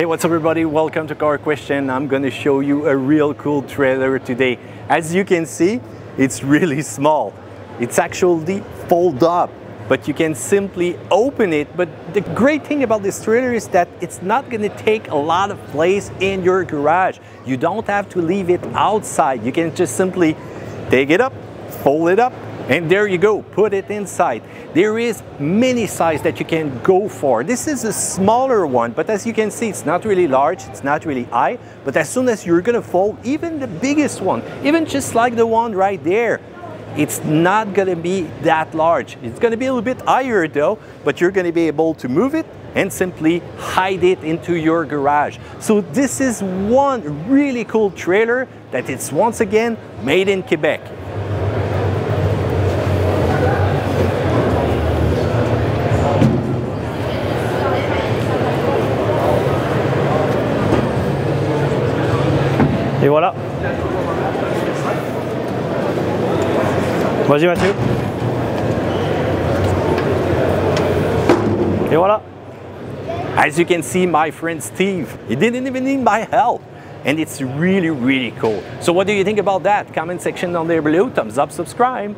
Hey, what's up everybody? Welcome to Car Question. I'm gonna show you a real cool trailer today. As you can see, it's really small. It's actually fold up, but you can simply open it. But the great thing about this trailer is that it's not gonna take a lot of place in your garage. You don't have to leave it outside. You can just simply take it up, fold it up, and there you go, put it inside. There is many size that you can go for. This is a smaller one, but as you can see, it's not really large, it's not really high, but as soon as you're gonna fold, even the biggest one, even just like the one right there, it's not gonna be that large. It's gonna be a little bit higher though, but you're gonna be able to move it and simply hide it into your garage. So this is one really cool trailer that it's once again made in Quebec. Et voilà. Vas-y Mathieu. Et voilà. As you can see, my friend Steve, he didn't even need my help. And it's really, really cool. So what do you think about that? Comment section down there below. Thumbs up, subscribe.